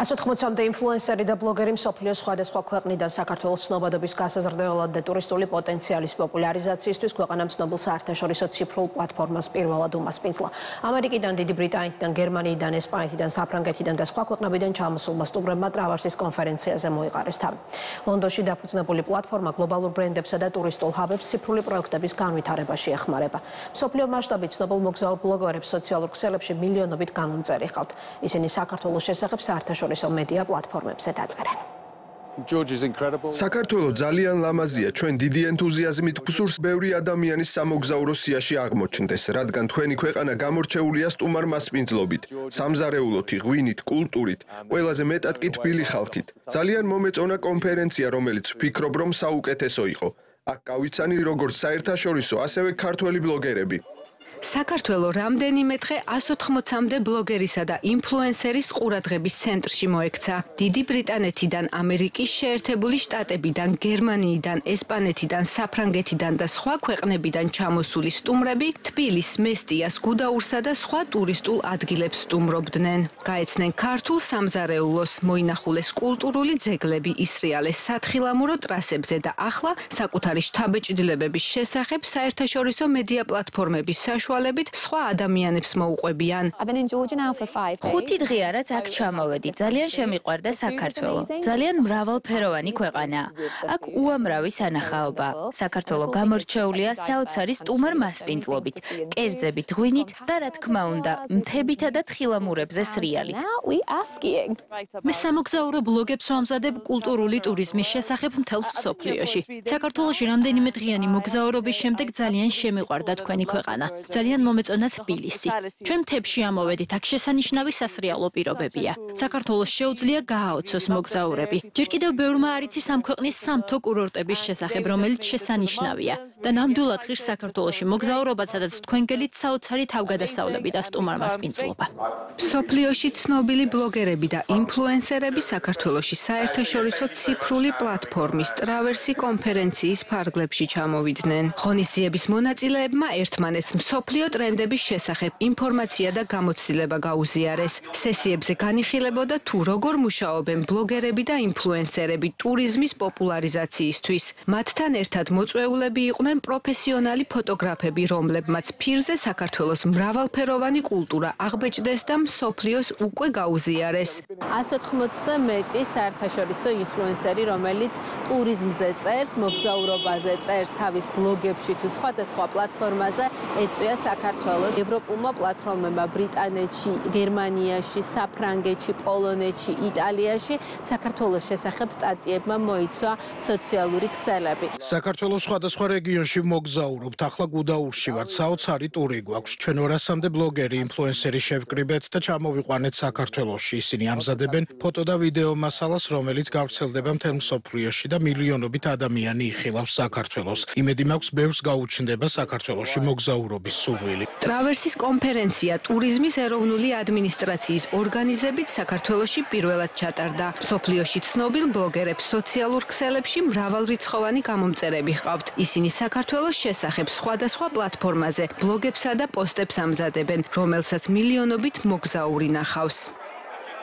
180-მდე ინფლუენსერი და ბლოგერი მსოფლიოს სხვადასხვა ქვეყნიდან საქართველოს ცნობადობის გასაზრდელად და ტურისტული პოტენციალის პოპულარიზაციისთვის ქვეყანამ ცნობილ საერთაშორისო ციფრულ პლატფორმას პირველად უმასპინძლა. ამერიკიდან, დიდი ბრიტანეთიდან, გერმანიიდან, ესპანეთიდან, საფრანგეთიდან და სხვა ქვეყნებიდან ჩამოსულმა სტუმრებმა ტრავერსის კონფერენციაზე მოიყარეს თავი. ლონდონში დაფუძნებული პლატფორმა გლობალურ ბრენდებსა და ტურისტულ ჰაბებს ციფრული პროექტების განვითარებაში ეხმარება. მსოფლიო მასშტაბით ცნობილ მოგზაურ ბლოგერებს სოციალურ ქსელებში მილიონობით გამომწერი ჰყავთ. ისინი საქართველოს შესახებ საერთაშორისო საერთაშორისო მედია პლატფორმებზე დაწერენ. საქართველოს ძალიან ლამაზია, ჩვენ დიდი ენთუზიაზმით გსურს ბევრი ადამიანის სამოგზაურო სიაში აღმოჩნდეს, რადგან თქვენი ქვეყანა გამორჩეულია სტუმარ მასპინძლობით, სამზარეულოთი, ღვინით, კულტურით, ყველაზე მეტად კი თბილი ხალხით. ძალიან მომეწონა კონფერენცია, რომელიც ვფიქრობ, რომ საუკეთესო იყო. აქ გავიცანი როგორც საერთაშორისო, ასევე ქართველი ბლოგერები. საქართველო რამდენიმე დღე 180-მდე ბლოგერისა და ინფლუენსერის ყურადღების ცენტრში მოექცა. დიდი ბრიტანეთიდან, ამერიკის შეერთებული შტატებიდან, გერმანიიდან, ესპანეთიდან, საფრანგეთიდან და სხვა ქვეყნებიდან ჩამოსული სტუმრები თბილის, მესტიას, გუდაურსა და სხვა ტურისტულ ადგილებს სტუმრობდნენ. გაეცნენ ქართულ სამზარეულოს, მოინახულეს კულტურული ძეგლები, ისრიალეს სათხილამურო ტრასებზე და ახლა საკუთარი შთაბეჭდილებების შესახებ საერთაშორისო მედია პლატფორმების საშუალებით საშუალებით სხვა ადამიანებს მოუყვებიან. ხუთი დღეა რაც აქ ჩამოვედი. ძალიან შემიყვარდა საქართველო. ძალიან მრავალფეროვანი ქვეყანაა. აქ უამრავი სანახაობა. საქართველო გამორჩეულია საოცარი სტუმარ მასპინძლობით, კერძებით, ღვინით და რა თქმა უნდა, მთებითა და თხილამურებზე სრიალით. მე სამოგზაურო ბლოგებს ვამზადებ კულტურული ტურიზმის შესახებ მთელს მსოფლიოში. საქართველოში რამდენიმე დღიანი მოგზაურობის შემდეგ ძალიან შემიყვარდა თქვენი ქვეყანა. ძალიან მომეწონა თბილისი. ჩვენ თებში ამოვედით, აქ შესანიშნავი სასრიალო პირობებია. საქართველოს შეუძლია გააოცოს მოგზაურები. ჯერ კიდევ ბევრმა არ იცის ამ ქვეყნის სამთო კურორტების შესახებ, რომელიც შესანიშნავია. და ნამდვილად ღირს საქართველოში მოგზაურობა, სადაც თქვენგელით საოცარი თავგადასავლები და სტუმარმას პინძლობა. სოფლიოში ცნობილი ბლოგერები და ინფლუენსერები საქართველოში საერთაშორისო ციფრული პლატფორმის ტრავერსი კონფერენციის ფარგლებში ჩამოვიდნენ. ღონისძიების მონაწილეებმა ერთმანეთს მსოფლიო ტრენდების შესახებ ინფორმაცია და გამოცდილება გაუზიარეს. სესიებზე განიხილებოდა თუ როგორ მუშაობენ ბლოგერები და ინფლუენსერები ტურიზმის პოპულარიზაციისთვის. მათთან ერთად მოწვეულები იყვნენ პროფესიონალი ფოტოგრაფები, რომლებმაც ფირზე საქართველოს მრავალფეროვანი კულტურა აღბეჭდეს და მსოფლიოს უკვე გაუზიარეს. 180-ზე მეტი საერთაშორისო ინფლუენსერი, რომელიც ტურიზმზე წერს, მოგზაურობაზე წერს თავის ბლოგებში თუ სხვადასხვა პლატფორმაზე, ეწვია საქართველოს ევროპულმა პლატფორმებმა ბრიტანეთში, გერმანიაში, საფრანგეთში, პოლონეთში, იტალიაში საქართველოს შესახებ სტატიებმა მოიცვა სოციალური ქსელები. საქართველოს სხვადასხვა რეგიონში მოგზაურობთ, ახლა გუდაურში ვართ, საოცარი ტური გვაქვს. ჩვენ 200-მდე ბლოგერი, ინფლუენსერი შევკრიბეთ და ჩამოვიყვანეთ საქართველოში. ისინი ამზადებენ ფოტო და ვიდეო მასალას, რომელიც გავრცელდება მთელ მსოფლიოში და მილიონობით ადამიანი იხილავს საქართველოს. იმედი მაქვს, ბევრს გაუჩნდება საქართველოში მოგზაურობის სურვილი. ტრავერსის კონფერენცია ტურიზმის ეროვნული ადმინისტრაციის ორგანიზებით საქართველოში პირველად ჩატარდა. სოფლიოში ცნობილ ბლოგერებს სოციალურ ქსელებში მრავალრიცხოვანი გამომწერები ჰყავთ. ისინი საქართველოს შესახებ სხვადასხვა პლატფორმაზე ბლოგებსა და პოსტებს ამზადებენ, რომელსაც მილიონობით მოგზაური ნახავს.